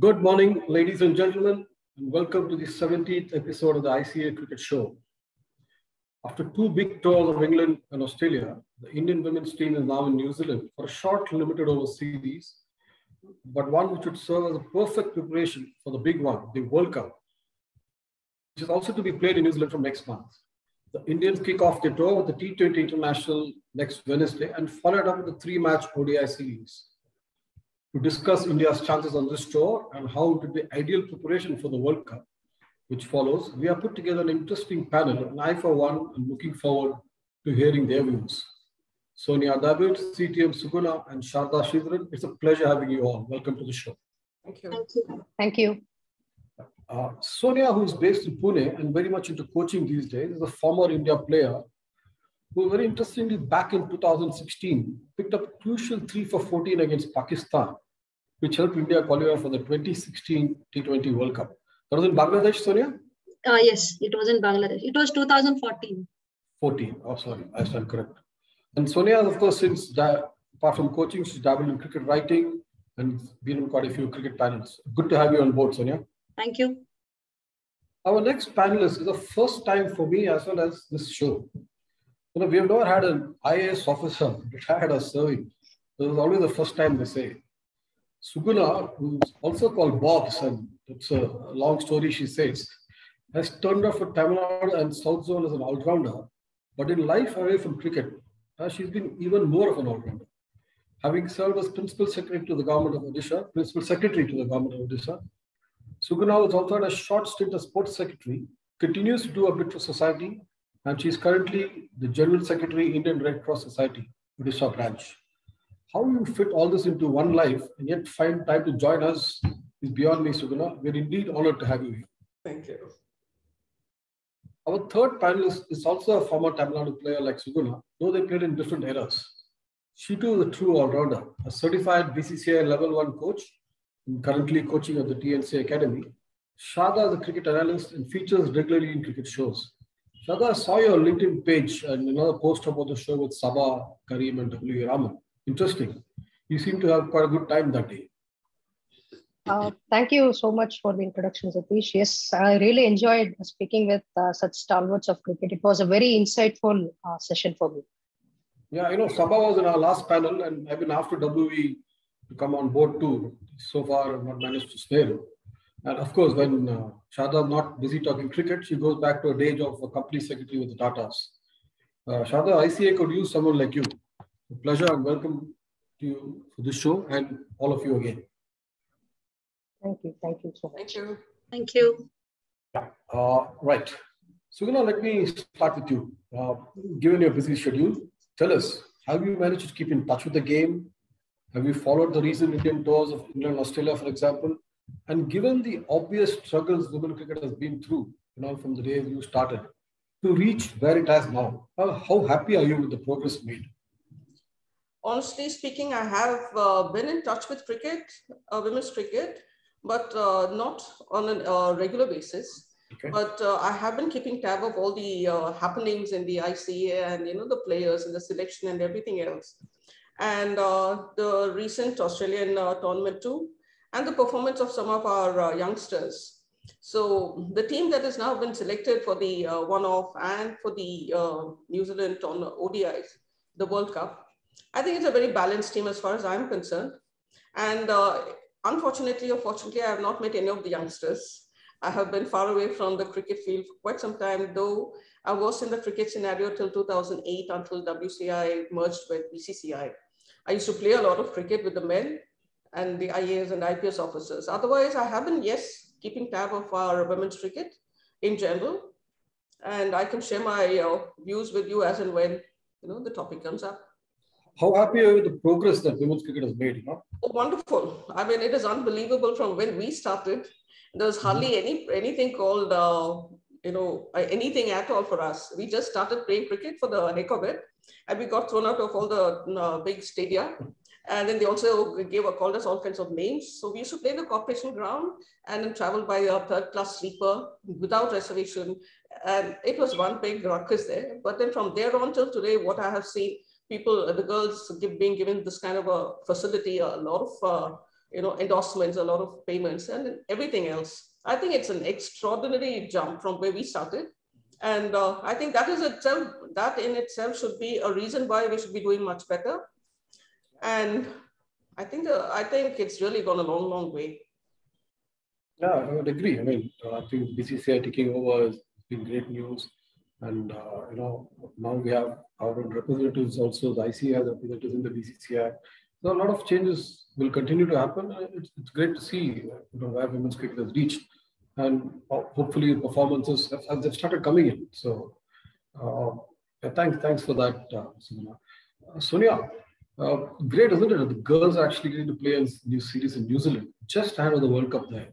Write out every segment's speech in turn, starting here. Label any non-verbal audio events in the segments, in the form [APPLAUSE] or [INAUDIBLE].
Good morning, ladies and gentlemen, and welcome to the 17th episode of the ICA Cricket Show. After two big tours of England and Australia, the Indian women's team is now in New Zealand for a short limited over series, but one which would serve as a perfect preparation for the big one, the World Cup, which is also to be played in New Zealand from next month. The Indians kick off the tour with the T20 International next Wednesday and followed up with a three-match ODI series. To discuss India's chances on this tour and how it would be ideal preparation for the World Cup, which follows, we have put together an interesting panel, and I, for one, am looking forward to hearing their views. Sonia Dabir, CTM Suguna, and Sharda Sridharan, it's a pleasure having you all. Welcome to the show. Thank you. Thank you. Thank you. Uh, Sonia, who is based in Pune and very much into coaching these days, is a former India player who, very interestingly, back in 2016, picked up crucial 3 for 14 against Pakistan, which helped India qualify for the 2016 T20 World Cup. That was in Bangladesh, Sonia? Uh, yes, it was in Bangladesh. It was 2014. 14. Oh, sorry, I stand correct. And Sonia, of course, since apart from coaching, she's dabbled in cricket writing and been on quite a few cricket panels. Good to have you on board, Sonia. Thank you. Our next panelist is the first time for me as well as this show. You know, we have never had an IAS officer retired or serving. This is always the first time they say. Suguna, who's also called Bobs, and it's a long story, she says, has turned up for Tamil Nadu and South Zone as an all-rounder, but in life away from cricket, uh, she's been even more of an all-rounder. Having served as Principal Secretary to the Government of Odisha, Principal Secretary to the Government of Odisha, Suguna was also had a short stint as Sports Secretary, continues to do a bit for society, and she's currently the General Secretary, Indian Red Cross Society, Odisha branch. How you fit all this into one life and yet find time to join us is beyond me, Suguna. We're indeed honored to have you here. Thank you. Our third panelist is also a former Tamil Nadu player like Suguna, though they played in different eras. She too is a true all-rounder, a certified BCCI level one coach, and currently coaching at the TNC Academy. Sharda is a cricket analyst and features regularly in cricket shows. Sharda, I saw your LinkedIn page and another post about the show with Saba, Karim, and W. Raman. Interesting. You seem to have quite a good time that day. Uh, thank you so much for the introduction, Satish. Yes, I really enjoyed speaking with uh, such stalwarts of cricket. It was a very insightful uh, session for me. Yeah, you know, Saba was in our last panel, and I've been after WV to come on board too. So far, I've not managed to spare. And of course, when uh, Sharda is not busy talking cricket, she goes back to a day job of a company secretary with the Tatas. Uh, Sharda, ICA could use someone like you. A pleasure and welcome to you for this show and all of you again. Thank you. Thank you so much. Thank you. Thank you. Uh, right. Suguna, let me start with you. Uh, given your busy schedule, tell us, have you managed to keep in touch with the game? Have you followed the recent Indian tours of England and Australia, for example? And given the obvious struggles women cricket has been through, you know, from the day you started to reach where it has now, uh, how happy are you with the progress made? Honestly speaking, I have uh, been in touch with cricket, uh, women's cricket, but uh, not on a uh, regular basis. Okay. But uh, I have been keeping tab of all the happenings in the ICA and you know the players and the selection and everything else. And the recent Australian tournament too, and the performance of some of our youngsters. So the team that has now been selected for the uh, one-off and for the uh, New Zealand on ODIs, the World Cup, I think it's a very balanced team as far as I'm concerned. And uh, unfortunately or fortunately, I have not met any of the youngsters. I have been far away from the cricket field for quite some time, though I was in the cricket scenario till 2008 until WCI merged with BCCI. I used to play a lot of cricket with the men and the IAS and IPS officers. Otherwise, I have been, yes, keeping tab of our women's cricket in general. And I can share my uh, views with you as and when you know the topic comes up. How happy are you with the progress that women's cricket has made? You know? Oh, wonderful. I mean, it is unbelievable from when we started. There's hardly any anything called, uh, you know, uh, anything at all for us. We just started playing cricket for the heck of it. And we got thrown out of all the uh, big stadia. And then they also gave or called us all kinds of names. So we used to play the corporation ground and then travel by a third class sleeper without reservation. And it was one big ruckus there. But then from there on till today, what I have seen, people, the girls give, being given this kind of a facility, a lot of uh, you know, endorsements, a lot of payments, and everything else. I think it's an extraordinary jump from where we started. And uh, I think that is itself, that in itself should be a reason why we should be doing much better. And I think, uh, I think it's really gone a long, long way. Yeah, I would agree. I mean, uh, I think BCCI taking over has been great news. And, uh, you know, now we have our representatives also, the IC has representatives in the BCCI. So a lot of changes will continue to happen. It's, it's great to see you know, where women's cricket has reached. And hopefully performances have, have started coming in. So uh, thanks, thanks for that, uh, Sonia. Uh, Sonia, uh, great, isn't it? The girls are actually going to play a new series in New Zealand, just ahead of the World Cup there.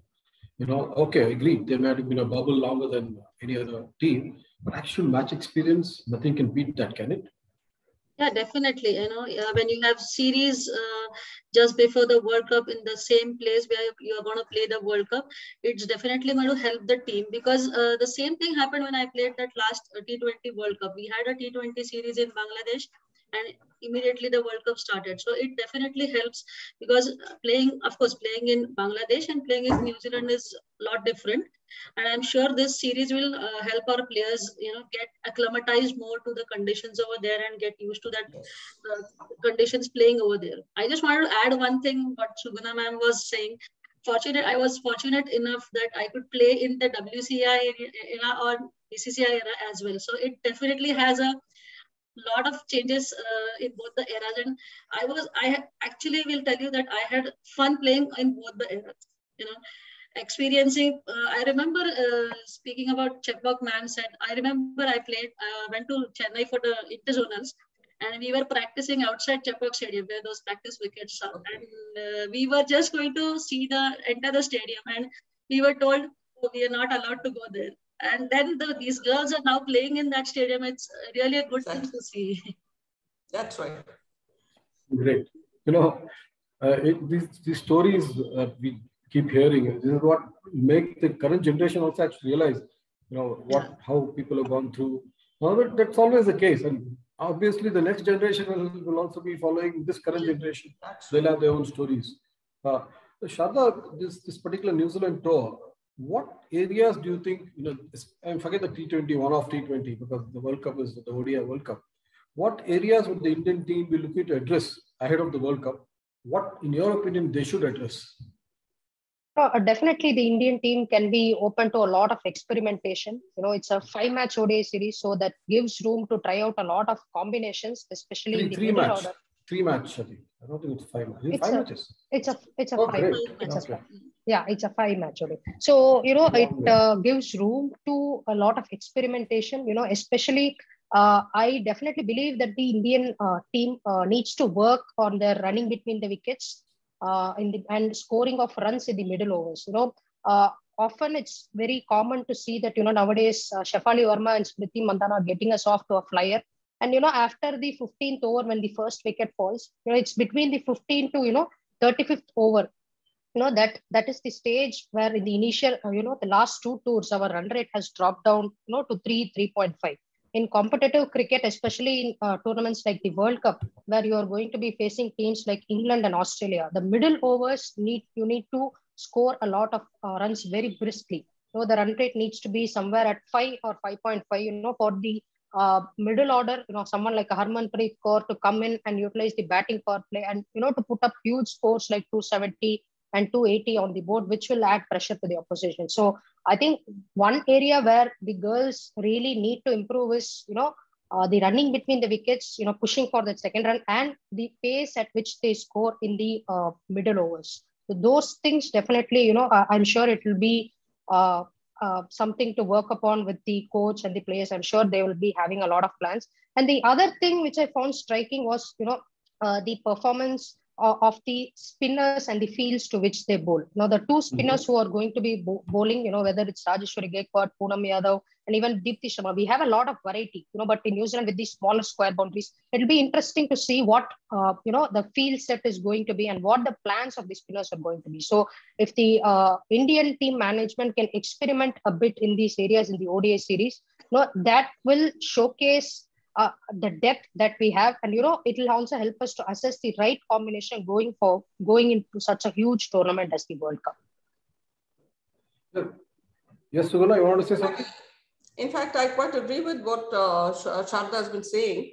You know, okay, I agree. They might have been a bubble longer than any other team, but actual match experience, nothing can beat that, can it? Yeah, definitely. You know, when you have series uh, just before the World Cup in the same place where you are going to play the World Cup, it's definitely going to help the team because uh, the same thing happened when I played that last uh, T20 World Cup. We had a T20 series in Bangladesh and immediately the World Cup started. So it definitely helps because playing, of course, playing in Bangladesh and playing in New Zealand is a lot different. And i'm sure this series will uh, help our players you know get acclimatized more to the conditions over there and get used to that uh, conditions playing over there. I just wanted to add one thing what suguna ma'am was saying. Fortunate i was fortunate enough that i could play in the wci era or bcci era as well. So it definitely has a lot of changes uh, in both the eras. And i was i actually will tell you that i had fun playing in both the eras you know. Experiencing uh, i remember uh, speaking about Chepauk ma'am said i remember i played uh, went to chennai for the interzonals and we were practicing outside Chepauk stadium where those practice wickets are. And uh, we were just going to see the enter the stadium and we were told oh, we are not allowed to go there and then the, these girls are now playing in that stadium it's really a good thing to see that's right great you know uh, it, these, these stories uh, we keep hearing. This is what make the current generation also actually realize, you know, what yeah. how people have gone through. However, that's always the case, and obviously the next generation will, will also be following this current generation. They'll have their own stories. Uh, Sharda, this this particular New Zealand tour, what areas do you think you know? And forget the T20 one-off T20 because the World Cup is the ODI World Cup. What areas would the Indian team be looking to address ahead of the World Cup? What, in your opinion, they should address? Uh, definitely, the Indian team can be open to a lot of experimentation. You know, it's a five-match ODI series, so that gives room to try out a lot of combinations, especially three, in the three match, order. Three match, I think. I don't think it's five matches. It's five a, matches. It's a it's a oh, five. It's okay. a, yeah, it's a five actually So you know, it uh, gives room to a lot of experimentation. You know, especially uh, I definitely believe that the Indian uh, team uh, needs to work on their running between the wickets uh, in the, and scoring of runs in the middle overs. You know, uh, often it's very common to see that you know nowadays uh, Shefali Verma and Smriti Mandhana are getting us off to a flyer. And you know, after the 15th over, when the first wicket falls, you know, it's between the 15th to you know 35th over. You know that that is the stage where in the initial, uh, you know, the last two tours, our run rate has dropped down, you know, to three, 3.5 in competitive cricket, especially in uh, tournaments like the World Cup, where you are going to be facing teams like England and Australia, the middle overs need you need to score a lot of uh, runs very briskly. So the run rate needs to be somewhere at five or 5.5. You know, for the uh, middle order, you know, someone like a Harmanpreet Kaur to come in and utilize the batting power play, and you know, to put up huge scores like 270 and 280 on the board, which will add pressure to the opposition. So I think one area where the girls really need to improve is, you know, uh, the running between the wickets, you know, pushing for the second run and the pace at which they score in the uh, middle overs. So those things definitely, you know, uh, I'm sure it will be uh, uh, something to work upon with the coach and the players. I'm sure they will be having a lot of plans. And the other thing which I found striking was, you know, uh, the performance of the spinners and the fields to which they bowl. Now, the two spinners mm-hmm. who are going to be bowling, you know, whether it's Rajeshwari Gayakwad, Poonam Yadav, and even Deepti Sharma, we have a lot of variety, you know, but in New Zealand with these smaller square boundaries, it'll be interesting to see what, uh, you know, the field set is going to be and what the plans of the spinners are going to be. So if the uh, Indian team management can experiment a bit in these areas in the ODI series, you know, that will showcase uh, the depth that we have, and you know, it will also help us to assess the right combination going for going into such a huge tournament as the World Cup. Yes, Suguna, you want to say something? In fact, I quite agree with what uh, Sharda has been saying.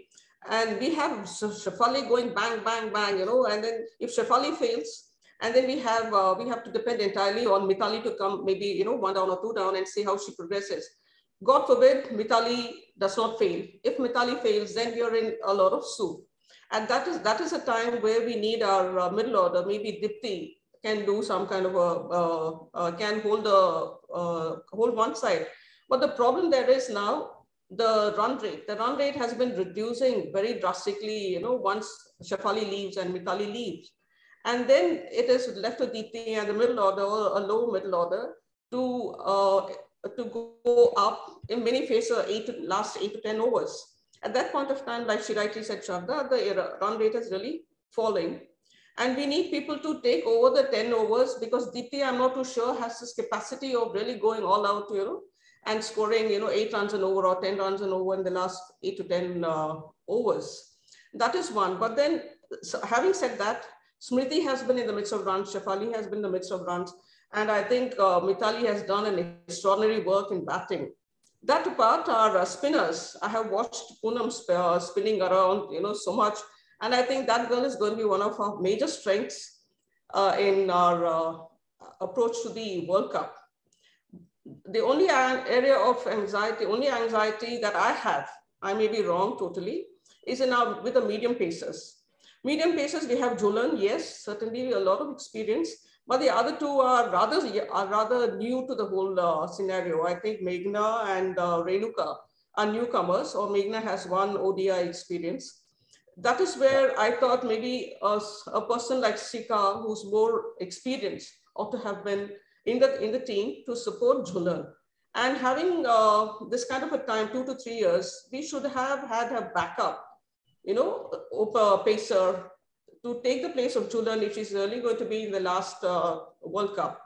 And we have Shefali going bang, bang, bang, you know, and then if Shefali fails, and then we have uh, we have to depend entirely on Mithali to come maybe, you know, one down or two down and see how she progresses. God forbid Mithali does not fail. If Mithali fails, then we are in a lot of soup. And that is that is a time where we need our uh, middle order. Maybe Deepti can do some kind of a uh, can hold the, hold one side. But the problem there is now the run rate. The run rate has been reducing very drastically. You know, once Shefali leaves and Mithali leaves, and then it is left to Deepti and the middle order, or a low middle order, to uh, to go up in many phases, eight to, last eight to 10 overs. At that point of time, like she rightly said, Sharda, the run rate is really falling. And we need people to take over the 10 overs because Deepti, I'm not too sure, has this capacity of really going all out, you know, and scoring, you know, eight runs an over or 10 runs an over in the last eight to 10 uh, overs. That is one. But then so having said that, Smriti has been in the midst of runs, Shefali has been in the midst of runs. And I think uh, Mithali has done an extraordinary work in batting. That apart, our uh, spinners, I have watched Poonam sp uh, spinning around, you know, so much. And I think that girl is going to be one of our major strengths uh, in our uh, approach to the World Cup. The only area of anxiety, only anxiety that I have, I may be wrong totally, is in our, with the medium pacers. Medium pacers, we have Jhulan, yes, certainly a lot of experience, but the other two are rather, are rather new to the whole uh, scenario. I think Meghna and uh, Renuka are newcomers, or Meghna has one ODI experience. That is where I thought maybe a, a person like Shikha, who's more experienced, ought to have been in the, in the team to support Jhulan. And having uh, this kind of a time, two to three years, we should have had a backup, you know, pacer to take the place of Jhulan if she's really going to be in the last uh, World Cup.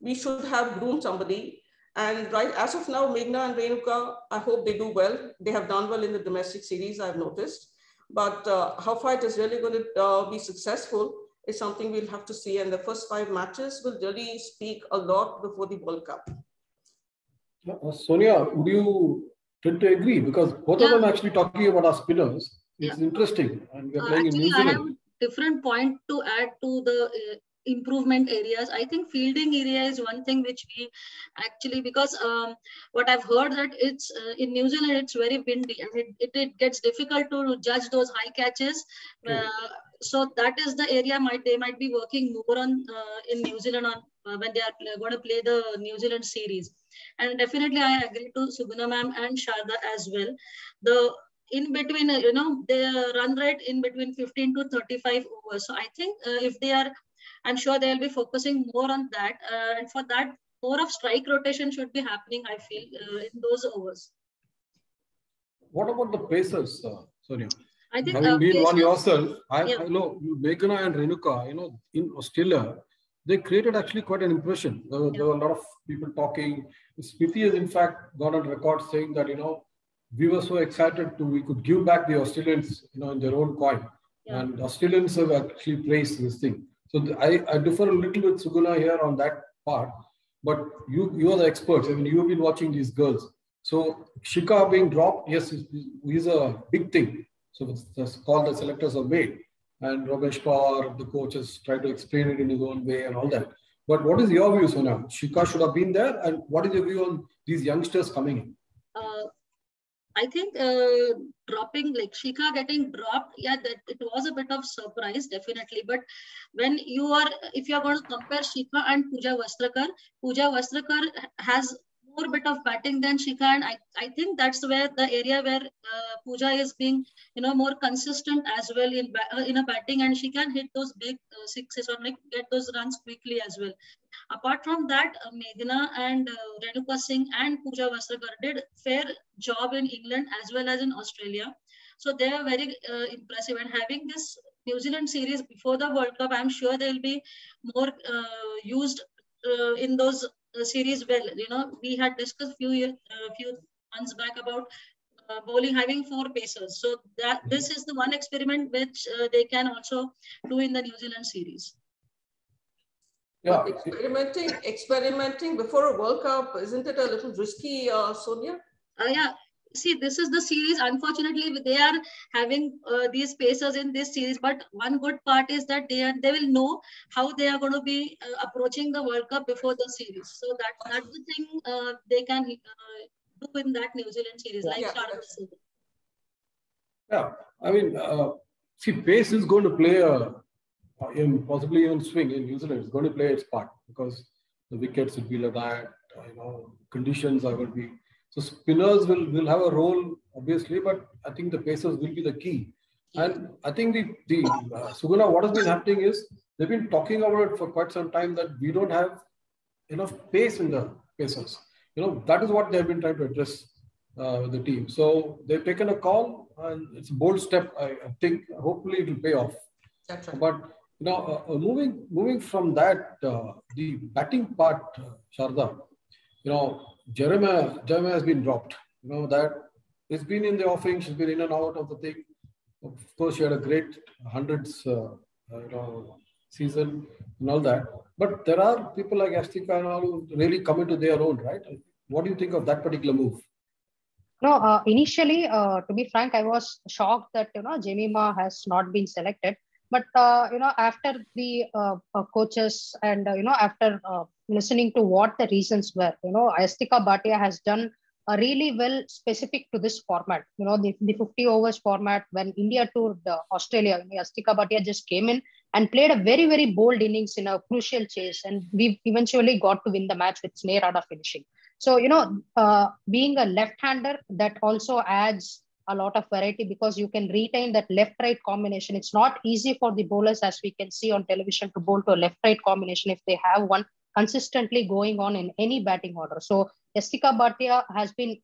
We should have groomed somebody. And right as of now, Meghna and Renuka, I hope they do well. They have done well in the domestic series, I've noticed. But uh, how far it is really going to uh, be successful is something we'll have to see. And the first five matches will really speak a lot before the World Cup. Uh, Sonia, would you tend to agree? Because both yeah. of them actually talking about our spinners. It's yeah. interesting. And we're playing actually, in New Zealand different point to add to the uh, improvement areas. I think fielding area is one thing which we actually because um, what i've heard that it's uh, in new zealand it's very windy and it, it, it gets difficult to judge those high catches. Uh, so that is the area might they might be working more on uh, in new zealand on uh, when they are going to play the new zealand series. And definitely i agree to suguna ma'am and sharda as well. The in between, you know, the run rate in between 15 to 35 overs. So I think uh, if they are, I'm sure they'll be focusing more on that. Uh, and for that, more of strike rotation should be happening, I feel, uh, in those overs. What about the Pacers, uh, Sonia? I think having been one yourself, I, yeah. I know Meghna and Renuka, you know, in Australia, they created actually quite an impression. There, yeah. there were a lot of people talking. Smriti has in fact got on record saying that, you know, we were so excited to we could give back the Australians, you know, in their own coin. Yeah. And Australians have actually praised this thing. So the, I, I differ a little with Suguna here on that part, but you you are the experts. I mean, you've been watching these girls. So Shikha being dropped, yes, is a big thing. So that's called the selectors have made. And Ramesh Pawar, the coaches, has tried to explain it in his own way and all that. But what is your view, Sonia? Shikha should have been there. And what is your view on these youngsters coming in? I think uh, dropping like Shikha getting dropped, yeah, that it was a bit of surprise, definitely. But when you are, if you are going to compare Shikha and Pooja Vastrakar, Pooja Vastrakar has more bit of batting than Shikha, and I, I think that's where the area where uh, Pooja is being, you know, more consistent as well in uh, in a batting, and she can hit those big uh, sixes or like get those runs quickly as well. Apart from that, uh, and uh, Renuka Singh and Pooja Vastrakar did fair job in England as well as in Australia. So they are very uh, impressive. And having this New Zealand series before the World Cup, I'm sure they'll be more uh, used uh, in those uh, series well. You know, we had discussed few years, few months back about uh, bowling having four pacers. So that this is the one experiment which uh, they can also do in the New Zealand series. Yeah. But experimenting, experimenting before a World Cup, isn't it a little risky, uh, Sonia? Uh, yeah, see this is the series. Unfortunately they are having uh, these pacers in this series. But one good part is that they are they will know how they are going to be uh, approaching the world cup before the series. So that that's the thing uh, they can uh, do in that new zealand series like yeah, yeah. I mean uh, see pace is going to play a in possibly even swing in new zealand is going to play its part because the wickets will be like that you know conditions are going to be so spinners will, will have a role, obviously, but I think the pacers will be the key. And I think the, the uh, Suguna, what has been happening is they've been talking about it for quite some time that we don't have enough pace in the pacers. You know, that is what they've been trying to address uh, with the team. So they've taken a call and it's a bold step. I, I think hopefully it will pay off. That's right. But know, uh, uh moving moving from that, uh, the batting part, uh, Sharda, you know, Jemimah, Jemimah has been dropped. You know, that it's been in the offing, she's been in and out of the thing. Of course, she had a great hundreds, uh, uh, you know, season and all that. But there are people like Yastika and all who really come into their own, right? What do you think of that particular move? No, uh, initially, uh, to be frank, I was shocked that you know Jemimah has not been selected. But uh, you know, after the uh, uh, coaches and uh, you know, after uh, listening to what the reasons were, you know, Yastika Bhatia has done really well specific to this format. You know, the, the 50 overs format when India toured Australia, Yastika Bhatia just came in and played a very very bold innings in a crucial chase, and we eventually got to win the match with Sneh Rana finishing. So you know, being a left-hander, that also adds a lot of variety because you can retain that left right combination. It's not easy for the bowlers, as we can see on television, to bowl to a left right combination if they have one consistently going on in any batting order. So, Yastika Bhatia has been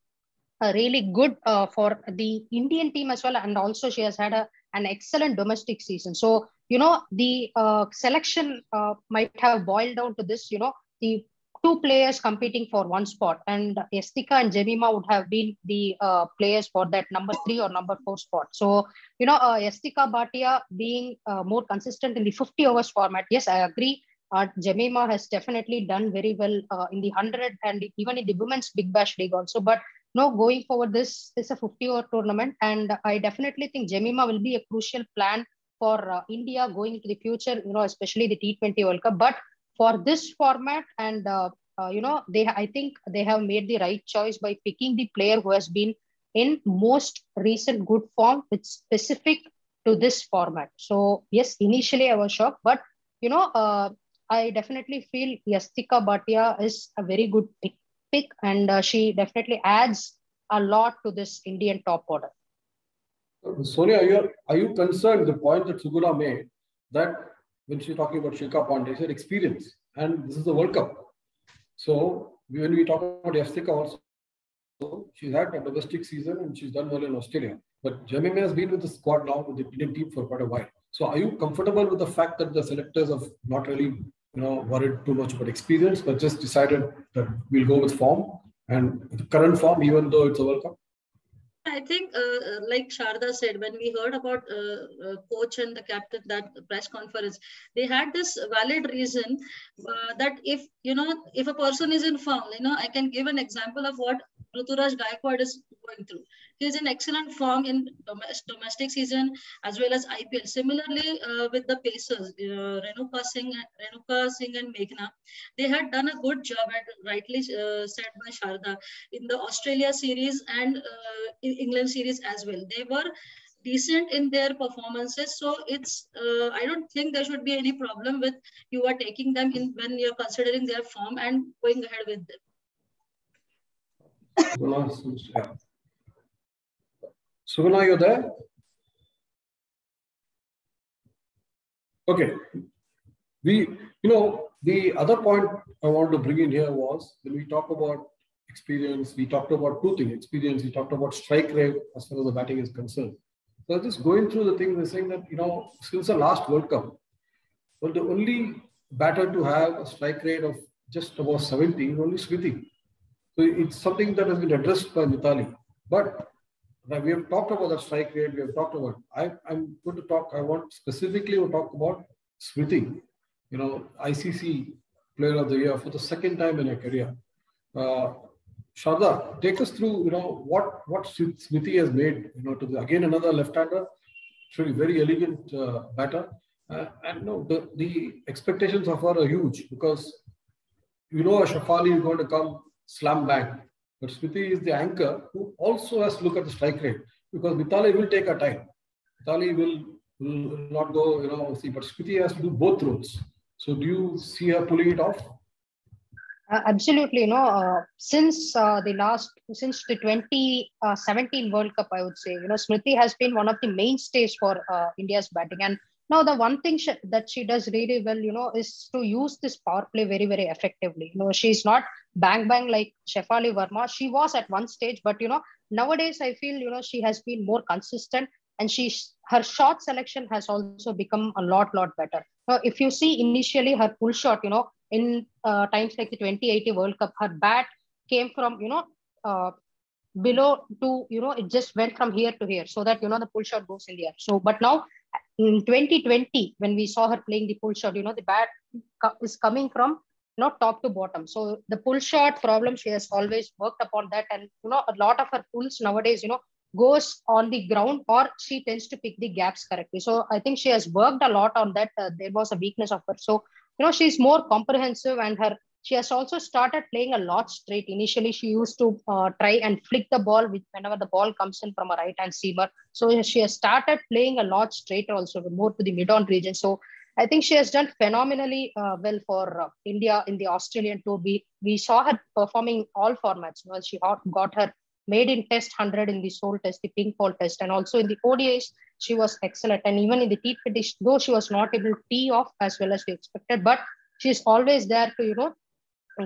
uh, really good uh, for the Indian team as well. And also, she has had a, an excellent domestic season. So, you know, the uh, selection uh, might have boiled down to this, you know, the two players competing for one spot, and Yastika and Jemimah would have been the uh, players for that number three or number four spot. So, you know, uh, Yastika Bhatia being uh, more consistent in the 50 overs format, yes, I agree. Uh, Jemimah has definitely done very well uh, in the 100 and even in the Women's Big Bash League also. But no, going forward, this is a 50 over tournament, and I definitely think Jemimah will be a crucial plan for uh, India going into the future, you know, especially the T20 World Cup. But for this format and uh, uh, you know they i think they have made the right choice by picking the player who has been in most recent good form it's specific to this format. So yes initially i was shocked but you know uh, i definitely feel yastika bhatia is a very good pick, pick and uh, she definitely adds a lot to this indian top order. Sonia are you, are you concerned the point that suguna made that when she's talking about Shilpa Pandey, said experience. And this is the World Cup. So when we talk about Yastika also, she's had a domestic season and she's done well in Australia. But Jemimah has been with the squad now with the Indian team for quite a while. So are you comfortable with the fact that the selectors have not really, you know, worried too much about experience, but just decided that we'll go with form and the current form, even though it's a World Cup? I think, uh, uh, like Sharda said, when we heard about uh, uh, coach and the captain that press conference, they had this valid reason uh, that if you know if a person is in form, you know, I can give an example of what Ruturaj Gaikwad is going through. He is in excellent form in domestic season as well as IPL. Similarly, uh, with the Pacers, Renuka Singh, Renuka Singh and Meghna, they had done a good job, and rightly said by Sharda, in the Australia series and England series as well. They were decent in their performances. So it's uh, I don't think there should be any problem with you are taking them in when you're considering their form and going ahead with them. Suguna, you there? Okay. We, you know, the other point I wanted to bring in here was when we talk about experience, we talked about two things experience, we talked about strike rate as far as the batting is concerned. So just going through the thing, we're saying that, you know, since the last World Cup, well, the only batter to have a strike rate of just about 70 is only Smriti. So it's something that has been addressed by Mithali. But we have talked about the strike rate. We have talked about. I, I'm going to talk. I want specifically to talk about Smriti. You know, ICC Player of the Year for the second time in her career. Uh, Sharda, take us through. You know what what Smriti has made. You know, to the, again another left-hander, really very elegant uh, batter, uh, and know the the expectations of her are huge because you know Shafali is going to come slam bang but Smriti is the anchor who also has to look at the strike rate because Mithali will take her time. Mithali will, will not go, you know, see, but Smriti has to do both roles. So do you see her pulling it off? Uh, absolutely, you know, uh, since uh, the last, since the 2017 World Cup, I would say, you know, Smriti has been one of the mainstays for uh, India's batting. And now the one thing she, that she does really well, you know, is to use this power play very, very effectively. You know, she's not bang bang like Shefali Verma. She was at one stage, but you know, nowadays I feel you know she has been more consistent and she her shot selection has also become a lot lot better. Now, if you see initially her pull shot, you know, in uh, times like the 2080 World Cup, her bat came from you know uh, below to you know it just went from here to here so that you know the pull shot goes in the air. So, but now in 2020 when we saw her playing the pull shot, you know the bat is coming from not top to bottom. So the pull shot problem, she has always worked upon that. And, you know, a lot of her pulls nowadays, you know, goes on the ground or she tends to pick the gaps correctly. So I think she has worked a lot on that. Uh, there was a weakness of her. So, you know, she's more comprehensive and her, she has also started playing a lot straight. Initially, she used to uh, try and flick the ball with whenever the ball comes in from a right hand seamer. So she has started playing a lot straight also, more to the mid-on region. So I think she has done phenomenally uh, well for uh, India in the Australian tour. We, we saw her performing all formats. Well, she got her maiden test 100 in the sole test, the pink ball test, and also in the ODIs, she was excellent. And even in the T20, though she was not able to tee off as well as we expected, but she's always there to, you know,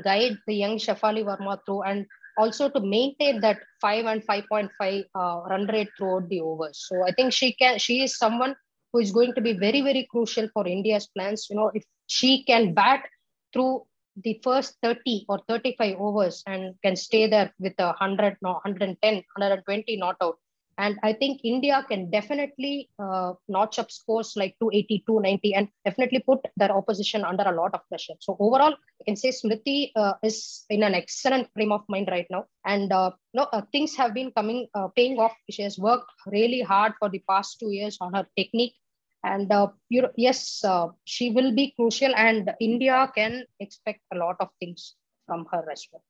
guide the young Shafali Verma through and also to maintain that 5 and 5.5 uh, run rate throughout the overs. So I think she can, she is someone who is going to be very, very crucial for India's plans. You know, if she can bat through the first 30 or 35 overs and can stay there with a 100, no, 110, 120 not out. And I think India can definitely uh, notch up scores like 280, 290, and definitely put their opposition under a lot of pressure. So overall, I can say Smriti uh, is in an excellent frame of mind right now. And uh, you know, uh, things have been coming, uh, paying off. She has worked really hard for the past two years on her technique and uh, yes uh, she will be crucial and india can expect a lot of things from her as well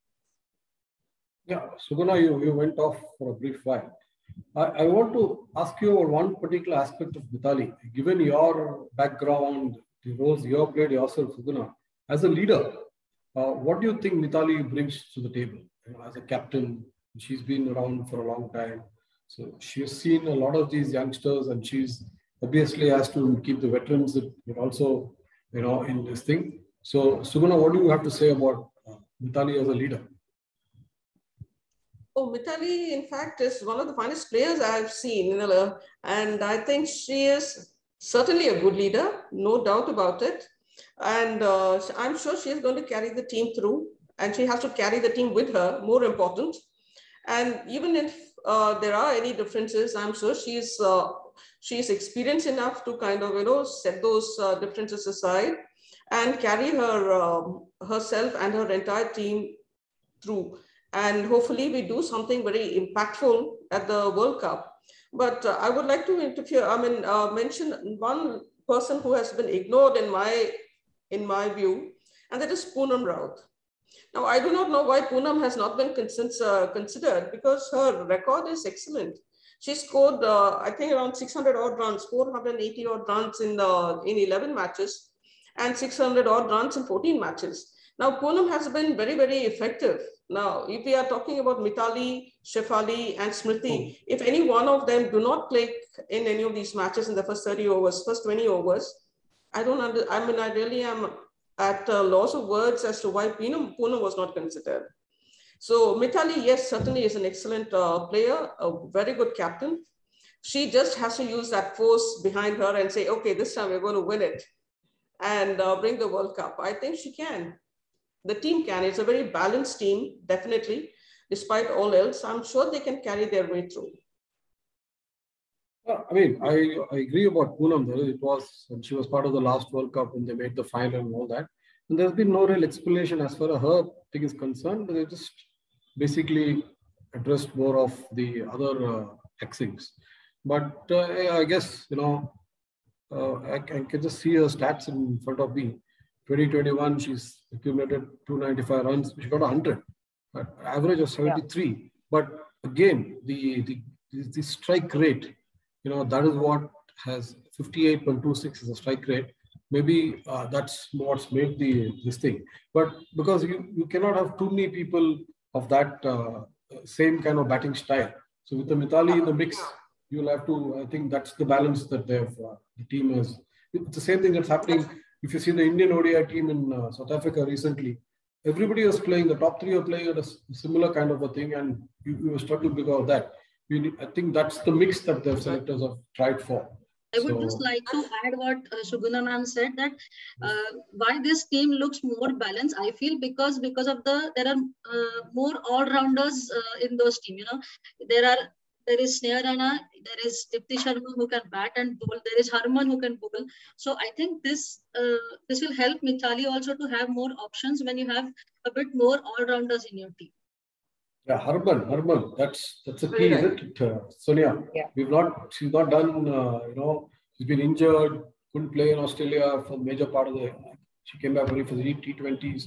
yeah suguna you, you went off for a brief while I, I want to ask you about one particular aspect of Mithali. Given your background, the roles you have played yourself, Suguna, as a leader, uh, what do you think Mithali brings to the table? You know, as a captain, she's been around for a long time. So she has seen a lot of these youngsters and she's obviously has to keep the veterans also, you know, in this thing. So, Suguna, what do you have to say about uh, Mithali as a leader? Oh, Mithali, in fact, is one of the finest players I've seen. And I think she is certainly a good leader, no doubt about it. And uh, I'm sure she is going to carry the team through, and she has to carry the team with her, more important. And even if uh, there are any differences, I'm sure she's uh, she's experienced enough to kind of, you know, set those uh, differences aside and carry her um, herself and her entire team through. And hopefully we do something very impactful at the World Cup. But uh, I would like to interfere, I mean, uh, mention one person who has been ignored in my, in my view, and that is Poonam Raut. Now, I do not know why Poonam has not been uh, considered because her record is excellent. She scored, uh, I think, around 600 odd runs, 480 odd runs in the in 11 matches, and 600 odd runs in 14 matches. Now, Poonam has been very, very effective. Now, if we are talking about Mithali, Shefali, and Smriti, mm. if any one of them do not play in any of these matches in the first 30 overs, first 20 overs, I don't under, I mean, I really am at a loss of words as to why Poonam, Poonam was not considered. So Mithali, yes, certainly is an excellent uh, player, a very good captain. She just has to use that force behind her and say, okay, this time we're going to win it and uh, bring the World Cup. I think she can. The team can. It's a very balanced team, definitely. Despite all else, I'm sure they can carry their way through. I mean, I, I agree about Poonam. Though. It was she was part of the last World Cup when they made the final and all that. And there's been no real explanation as far as her thing is concerned. They just basically addressed more of the other uh, Xings. But uh, I guess, you know, uh, I, I, can just see her stats in front of me. 2021, she's accumulated 295 runs. She got 100, average of 73. Yeah. But again, the, the, the strike rate, you know, that is what has 58.26 is a strike rate. Maybe uh, that's what's made the this thing. But because you, you cannot have too many people of that uh, same kind of batting style. So with the Mithali in the mix, you'll have to, I think that's the balance that they've, uh, the team is. It's the same thing that's happening. If you see the Indian ODI team in uh, South Africa recently, everybody was playing, the top three are playing a similar kind of a thing, and you, you were struggling because of that. Need, I think that's the mix that the selectors have tried for. I would so, just like to add what uh, Suguna ma'am said that uh, why this team looks more balanced. I feel because because of the there are uh, more all rounders uh, in those team. You know, there are there is Sneha Rana, there is Deepti Sharma who can bat and bowl, there is Harman who can bowl. So I think this uh, this will help Mithali also to have more options when you have a bit more all rounders in your team. Yeah, Harman, Harman, that's that's a key, isn't it, uh, Sonia? Yeah. We've not, she's not done, uh, you know, she's been injured, couldn't play in Australia for the major part of the, she came back only for the T20s.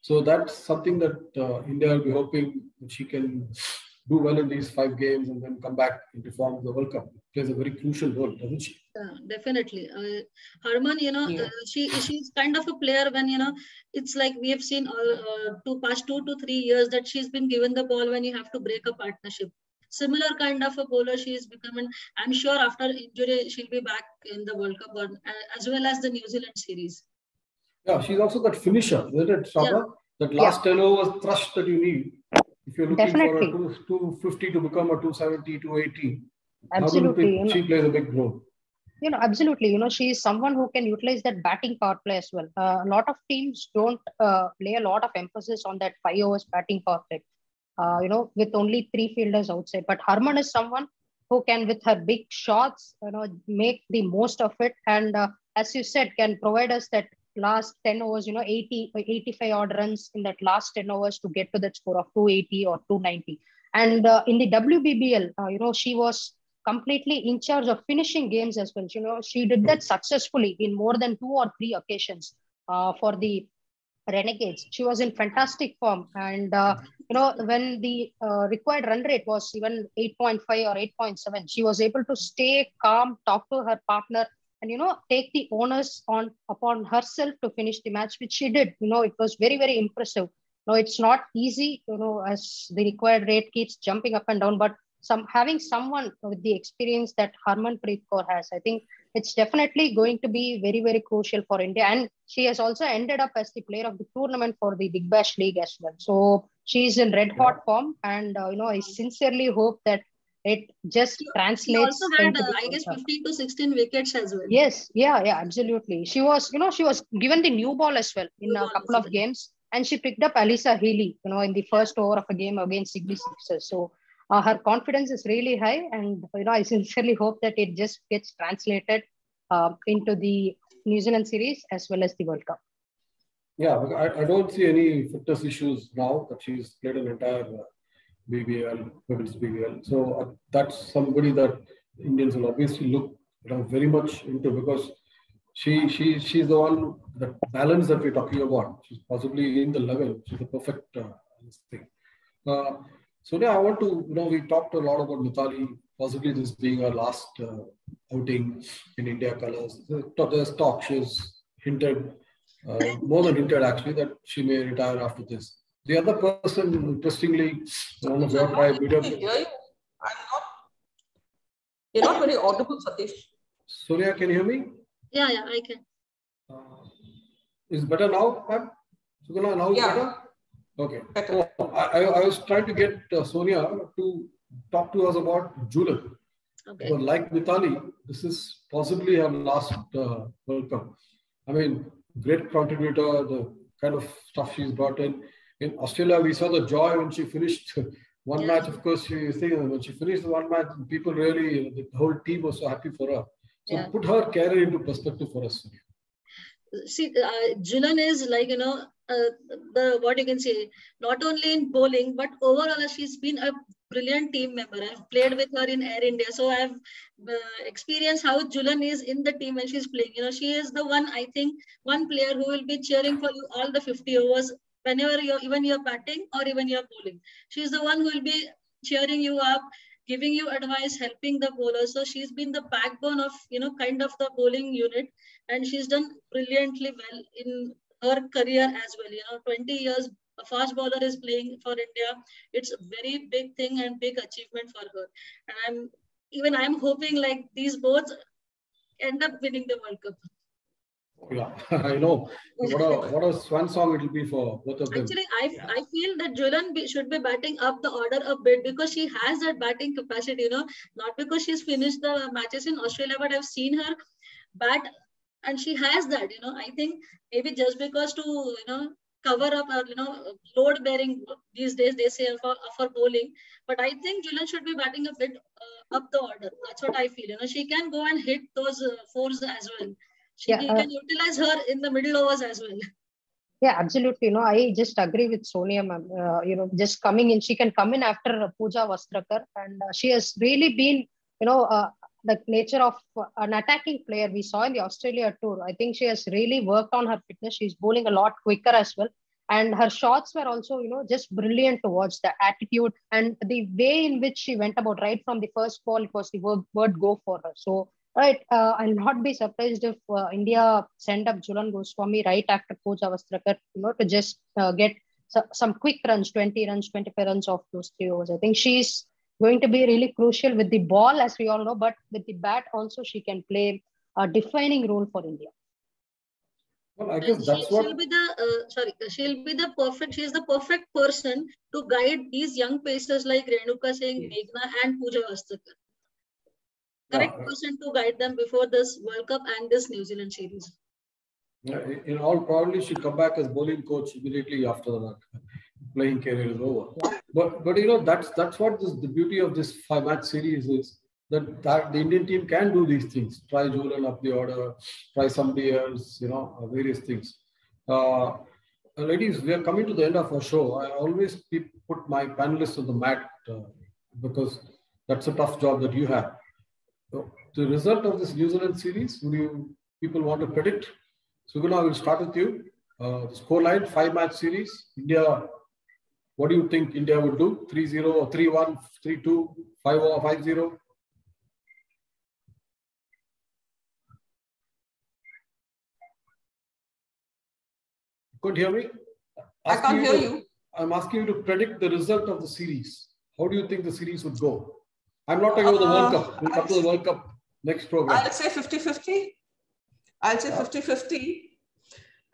So that's something that uh, India will be hoping that she can do well in these five games and then come back into form of the World Cup. Plays a very crucial role, doesn't she? Yeah, definitely. Uh, Harman, you know, yeah. uh, she she's kind of a player when you know it's like we have seen uh, uh, two past two to three years that she's been given the ball when you have to break a partnership. Similar kind of a bowler she is becoming. I'm sure after injury she'll be back in the World Cup or, uh, as well as the New Zealand series. Yeah, she's also that finisher, isn't it, Sharda? Yeah. That last yeah. 10 overs thrust that you need. If you're looking Definitely. for a 250 to become a 270, 280, absolutely. she plays a big role. You know, absolutely. You know, she is someone who can utilize that batting power play as well. Uh, a lot of teams don't uh, lay a lot of emphasis on that five overs batting power play. Uh, you know, with only three fielders outside. But Harman is someone who can, with her big shots, you know, make the most of it. And uh, as you said, can provide us that last 10 overs, you know, 80, 85 odd runs in that last 10 overs to get to that score of 280 or 290. And uh, in the WBBL, uh, you know, she was completely in charge of finishing games as well. You know, she did that successfully in more than two or three occasions uh, for the Renegades. She was in fantastic form. And, uh, you know, when the uh, required run rate was even 8.5 or 8.7, she was able to stay calm, talk to her partner, and you know take the onus on upon herself to finish the match which she did. You know it was very very impressive. No it's not easy you know as the required rate keeps jumping up and down but some having someone with the experience that Harmanpreet Kaur has I think it's definitely going to be very very crucial for India. And she has also ended up as the player of the tournament for the Big Bash League as well. So she's in red hot form and uh, you know I sincerely hope that it just translates. She also had, uh, I guess, 15 to 16 wickets as well. Yes, yeah, yeah, absolutely. She was, you know, she was given the new ball as well in new a couple of games, and she picked up Alyssa Healy, you know, in the first over of a game against Sydney Sixers. So uh, her confidence is really high, and you know, I [LAUGHS] sincerely hope that it just gets translated uh, into the New Zealand series as well as the World Cup. Yeah, I, I don't see any fitness issues now that she's played an entire uh, BBL, women's BBL. So uh, that's somebody that Indians will obviously look you know, very much into because she she she's the one the balance that we're talking about. She's possibly in the level. She's the perfect uh, thing. Uh, so yeah, I want to you know we talked a lot about Mithali, possibly this being her last uh, outing in India colors. There's talk she's hinted uh, more than hinted actually that she may retire after this. The other person, interestingly, one of your tribe, video. I'm not. You're not very audible, Satish. Surya, can you hear me? Yeah, yeah, I can. Uh, is better now, ma'am? Suguna, now is yeah. better? Okay. Better. Oh, I, I was trying to get uh, Sonia to talk to us about Jhulan. Okay. But like Mithali, this is possibly her last uh, World Cup. I mean, great contributor, the kind of stuff she's brought in in Australia, we saw the joy when she finished [LAUGHS] one yeah. match, of course, she saying when she finished one match, people really, the whole team was so happy for her. So yeah. put her career into perspective for us. See, uh, is like, you know, uh, the what you can say, not only in bowling, but overall, she's been a brilliant team member. I've played with her in Air India. So I've uh, experienced how Jhulan is in the team when she's playing. You know, she is the one, I think, one player who will be cheering for you all the 50 overs whenever you're even you're batting or even you're bowling. She's the one who will be cheering you up, giving you advice, helping the bowler. So she's been the backbone of, you know, kind of the bowling unit. And she's done brilliantly well in her career as well. You know, 20 years a fast bowler is playing for India. It's a very big thing and big achievement for her. And I'm even I'm hoping like these both end up winning the World Cup. Yeah, [LAUGHS] I know. What a what a swan song it will be for both of them. Actually, I yeah. I feel that Jhulan should be batting up the order a bit because she has that batting capacity. You know, not because she's finished the matches in Australia, but I've seen her bat, and she has that. You know, I think maybe just because to you know cover up or you know load bearing these days they say for for bowling, but I think Jhulan should be batting a bit uh, up the order. That's what I feel. You know, she can go and hit those uh, fours as well she yeah, uh, can utilize her in the middle overs as well. Yeah, absolutely. No, I just agree with Sonia, ma'am. Uh, you know, just coming in, she can come in after Pooja Vastrakar, and uh, she has really been, you know, uh, the nature of an attacking player we saw in the Australia tour. I think she has really worked on her fitness. She's bowling a lot quicker as well. And her shots were also, you know, just brilliant to watch the attitude and the way in which she went about right from the first ball, it was the word, word go for her. So Right. Uh, I'll not be surprised if uh, India send up Jhulan Goswami right after Pooja Vastrakar, you know, to just uh, get so, some quick runs, 20 runs, 25 runs off those three overs. I think she's going to be really crucial with the ball, as we all know, but with the bat also, she can play a defining role for India. Well, I guess that's she, what... She'll be the, uh, sorry, she'll be the perfect, she's the perfect person to guide these young pacers like Renuka Singh, Meghna and Pooja Vastrakar correct yeah. person to guide them before this World Cup and this New Zealand series. Yeah, in all probably she'll come back as bowling coach immediately after that playing career is over. But but you know that's that's what this, the beauty of this five match series is that, that the Indian team can do these things. Try Jhulan up the order, try somebody else, you know, various things. Uh, ladies, we are coming to the end of our show. I always put my panelists on the mat uh, because that's a tough job that you have. So the result of this New Zealand series, would you people want to predict? Suguna, we'll start with you. Uh, the scoreline, five match series. India, what do you think India would do? 3-0 or 3-1, 3-2, 5-0 5-0? Couldn't hear me? I can't hear you. I'm asking you to predict the result of the series. How do you think the series would go? I'm not talking about the World Cup. We'll come to the World Cup next program. I'll say 50 50. I'll say 50 50.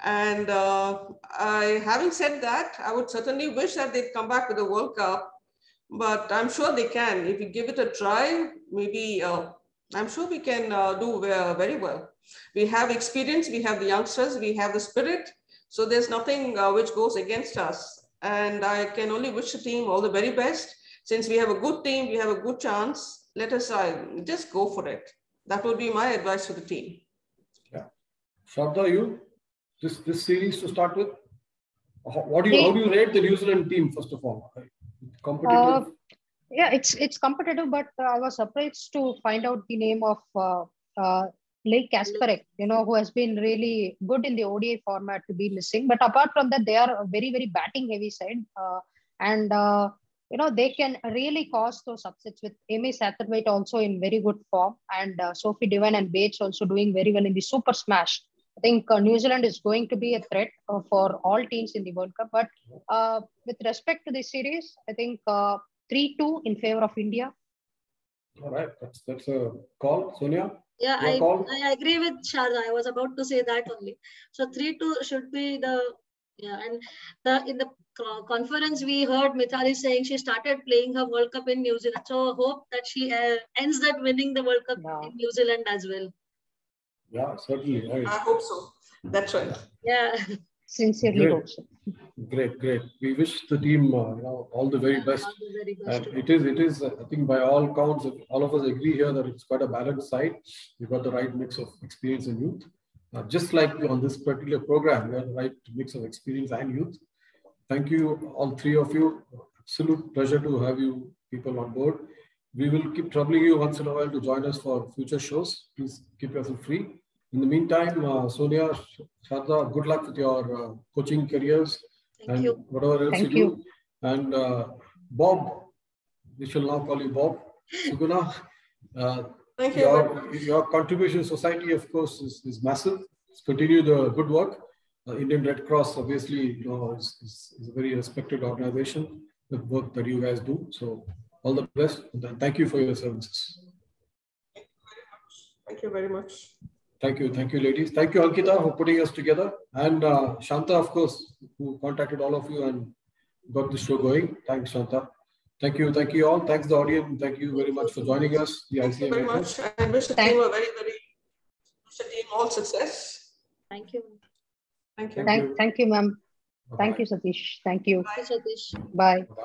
And uh, I, having said that, I would certainly wish that they'd come back with the World Cup, but I'm sure they can. If you give it a try, maybe uh, I'm sure we can uh, do very well. We have experience, we have the youngsters, we have the spirit. So there's nothing uh, which goes against us. And I can only wish the team all the very best since we have a good team, we have a good chance, let us uh, just go for it. That would be my advice to the team. Yeah. Sharda, you? This, this series to start with? What do you, how do you rate the New Zealand team, first of all? Competitive? Uh, yeah, it's it's competitive, but uh, I was surprised to find out the name of uh, uh, Leigh Kasperek, you know, who has been really good in the ODI format to be missing. But apart from that, they are a very, very batting heavy side. Uh, and uh, you know, they can really cause those upsets with Amy Satterthwaite also in very good form and uh, Sophie Devine and Bates also doing very well in the Super Smash. I think uh, New Zealand is going to be a threat uh, for all teams in the World Cup. But uh, with respect to the series, I think uh, 3 2 in favor of India. All right, that's, that's a call. Sonia? Yeah, I, I agree with Sharda. I was about to say that only. So 3 2 should be the yeah, and the in the conference we heard Mithali saying she started playing her World Cup in New Zealand. So hope that she uh, ends that winning the World Cup yeah. in New Zealand as well. Yeah, certainly. Right. I hope so. That's right. Yeah. Sincerely hope so. Great, great. We wish the team uh, you know, all the very best. All the very best. And it is, it is. I think by all counts, all of us agree here that it's quite a balanced side. We've got the right mix of experience and youth. Uh, just like on this particular program, we have the right mix of experience and youth. Thank you, all three of you. Absolute pleasure to have you people on board. We will keep troubling you once in a while to join us for future shows. Please keep yourself free. In the meantime, uh, Sonia, Sharda, good luck with your uh, coaching careers Thank and you. whatever else Thank you, you. do. And uh, Bob, we shall now call you Bob. Suguna, uh, Thank you. your, much. your contribution to society, of course, is, is massive. Continue the good work. Uh, Indian Red Cross, obviously, you know, is, is, is a very respected organization. The work that you guys do. So, all the best. And thank you for your services. Thank you very much. Thank you. Thank you, ladies. Thank you, Ankita, for putting us together. And uh, Shanta, of course, who contacted all of you and got the show going. Thanks, Shanta. Thank you. Thank you all. Thanks, the audience. Thank you very much for joining us. The Thank you very ICMA. much. And wish the Thank- team a very, very, wish the team all success. Thank you. Thank you. Thank you. Thank, thank you, ma'am. Thank you, Satish. Thank you. Satish. Bye. Bye-bye.